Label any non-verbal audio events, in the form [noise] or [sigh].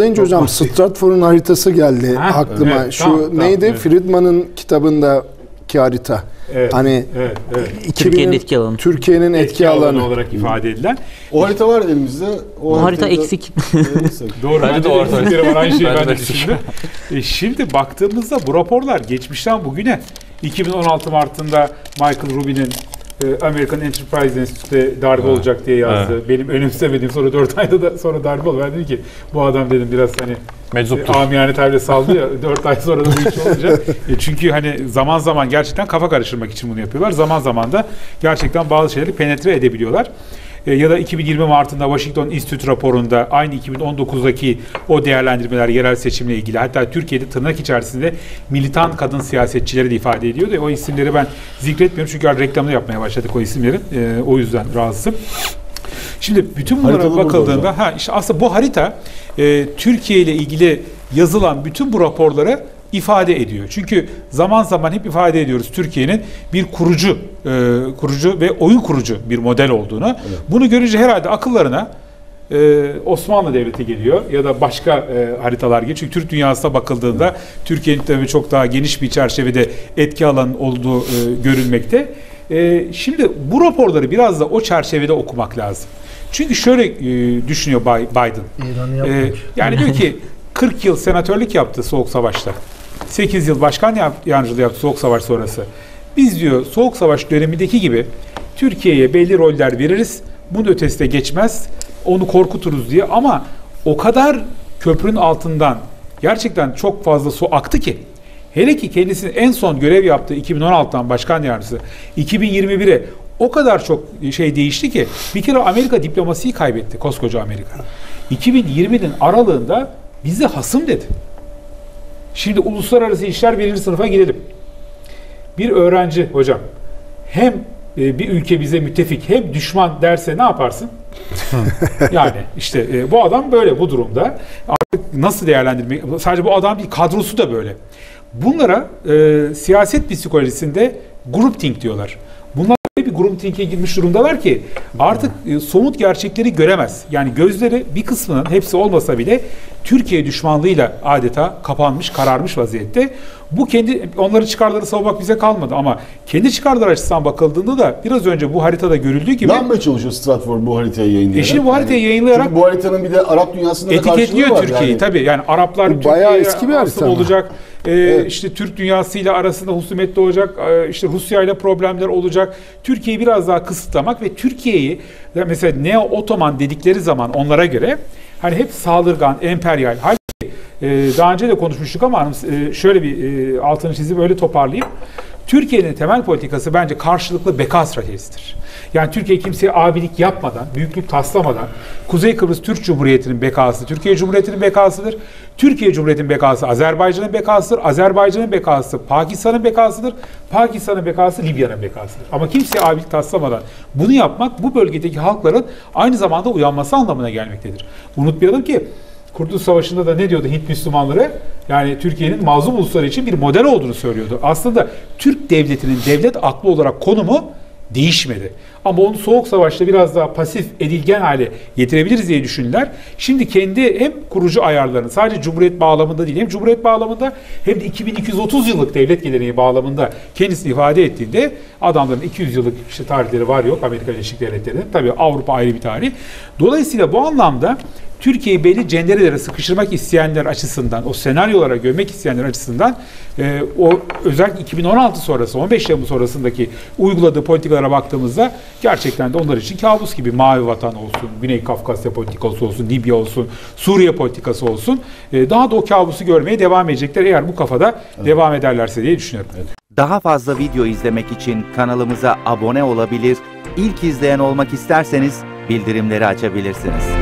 Deyince hocam basit. Stratfor'un haritası geldi Ha, aklıma. evet, Şu tamam, tamam, neydi? evet. Friedman'ın kitabındaki harita. Evet, Hani evet, evet. 2000'in etki alanı. Türkiye'nin etki, Etki alanı alanı. olarak ifade edilen. O harita var elimizde. O Bu harita eksik. [laughs] Doğru. Bence de orada. eksikleri var. Aynı şeyi ben de [laughs] düşündüm. E, şimdi baktığımızda bu raporlar geçmişten bugüne 2016 Mart'ında Michael Rubin'in American Enterprise Institute'de darbe olacak diye yazdı. Benim önemsemediğim sonra 4 [laughs] ayda da sonra darbe oldu. Ben dedim ki bu adam dedim biraz hani Meczuptur. e, amiyane tabirle saldı ya [laughs] 4 ay sonra da bu iş olacak. [laughs] E, çünkü hani zaman zaman gerçekten kafa karıştırmak için bunu yapıyorlar. Zaman zaman da gerçekten bazı şeyleri penetre edebiliyorlar. E, ya da 2020 Mart'ında Washington Institute raporunda aynı 2019'daki o değerlendirmeler yerel seçimle ilgili hatta Türkiye'de tırnak içerisinde militan kadın siyasetçileri de ifade ediyordu. E, o isimleri ben zikretmiyorum çünkü reklamını yapmaya başladık o isimlerin. E, o yüzden rahatsızım. Şimdi bütün bunlara Haritalı bakıldığında ha işte aslında bu harita e, Türkiye ile ilgili yazılan bütün bu raporları ifade ediyor. Çünkü zaman zaman hep ifade ediyoruz Türkiye'nin bir kurucu e, kurucu ve oyun kurucu bir model olduğunu. Bunu görünce herhalde akıllarına e, Osmanlı Devleti geliyor ya da başka e, haritalar geliyor. Çünkü Türk dünyasına bakıldığında Türkiye'nin tabii çok daha geniş bir çerçevede etki alanı olduğu e, görülmekte. E, şimdi bu raporları biraz da o çerçevede okumak lazım. Çünkü şöyle e, düşünüyor Biden. İran'ı yapmış. yani diyor ki 40 yıl senatörlük yaptı Soğuk Savaş'ta. 8 yıl başkan yardımcılığı yaptı Soğuk Savaş sonrası. Biz diyor Soğuk Savaş dönemindeki gibi Türkiye'ye belli roller veririz. Bunun ötesi de geçmez. Onu korkuturuz diye ama o kadar köprünün altından gerçekten çok fazla su aktı ki hele ki kendisinin en son görev yaptığı 2016'dan başkan yardımcısı 2021'e o kadar çok şey değişti ki bir kere Amerika diplomasiyi kaybetti koskoca Amerika. 2020'nin aralığında bize hasım dedi. Şimdi uluslararası işler birinci sınıfa girelim. Bir öğrenci hocam hem e, bir ülke bize müttefik hem düşman derse ne yaparsın? [laughs] yani işte e, bu adam böyle bu durumda. Artık nasıl değerlendirmek? Sadece bu adam değil kadrosu da böyle. Bunlara e, siyaset psikolojisinde groupthink diyorlar. Bunlar bir groupthink'e girmiş durumdalar ki artık e, somut gerçekleri göremez. Yani gözleri bir kısmının hepsi olmasa bile Türkiye düşmanlığıyla adeta kapanmış, kararmış vaziyette. Bu kendi onların çıkarları savunmak bize kalmadı ama kendi çıkarları açısından bakıldığında da biraz önce bu haritada görüldüğü gibi Ne yapmaya çalışıyor Stratfor bu haritayı yayınlayarak? E şimdi bu haritayı yayınlayarak- Çünkü bu haritanın bir de Arap dünyasında etiketliyor var. Türkiye'yi yani. tabii. Yani Araplar Bu bayağı Türkiye'ye eski bir harita olacak. Ee, Evet. işte Türk dünyasıyla arasında husumet doğacak. Ee, işte Rusya ile problemler olacak. Türkiye'yi biraz daha kısıtlamak ve Türkiye'yi mesela Neo Otoman dedikleri zaman onlara göre hani hep saldırgan, emperyal. Halbuki e, daha önce de konuşmuştuk ama e, şöyle bir e, altını çizip öyle toparlayayım. Türkiye'nin temel politikası bence karşılıklı beka stratejisidir. Yani Türkiye kimseye abilik yapmadan, büyüklük taslamadan, Kuzey Kıbrıs Türk Cumhuriyeti'nin bekası, Türkiye Cumhuriyeti'nin bekasıdır. Türkiye Cumhuriyeti'nin bekası Azerbaycan'ın bekasıdır. Azerbaycan'ın bekası Pakistan'ın bekasıdır. Pakistan'ın bekası Libya'nın bekasıdır. Ama kimseye abilik taslamadan bunu yapmak bu bölgedeki halkların aynı zamanda uyanması anlamına gelmektedir. Unutmayalım ki Kurtuluş Savaşı'nda da ne diyordu Hint Müslümanları? Yani Türkiye'nin mazlum uluslar için bir model olduğunu söylüyordu. Aslında Türk devletinin devlet aklı olarak konumu değişmedi. Ama onu Soğuk Savaş'ta biraz daha pasif, edilgen hale getirebiliriz diye düşündüler. Şimdi kendi hem kurucu ayarlarını sadece Cumhuriyet bağlamında değil hem Cumhuriyet bağlamında hem de 2230 yıllık devlet geleneği bağlamında kendisini ifade ettiğinde adamların 200 yıllık işte tarihleri var yok Amerika Birleşik Devletleri'nin. Tabii Avrupa ayrı bir tarih. Dolayısıyla bu anlamda Türkiye'yi belli cenderelere sıkıştırmak isteyenler açısından, o senaryolara gömmek isteyenler açısından e, o özellikle 2016 sonrası, 15 Temmuz sonrasındaki uyguladığı politikalara baktığımızda gerçekten de onlar için kabus gibi mavi vatan olsun, Güney Kafkasya politikası olsun, Libya olsun, Suriye politikası olsun. E, daha da o kabusu görmeye devam edecekler eğer bu kafada devam ederlerse diye düşünüyorum. Daha fazla video izlemek için kanalımıza abone olabilir, ilk izleyen olmak isterseniz bildirimleri açabilirsiniz.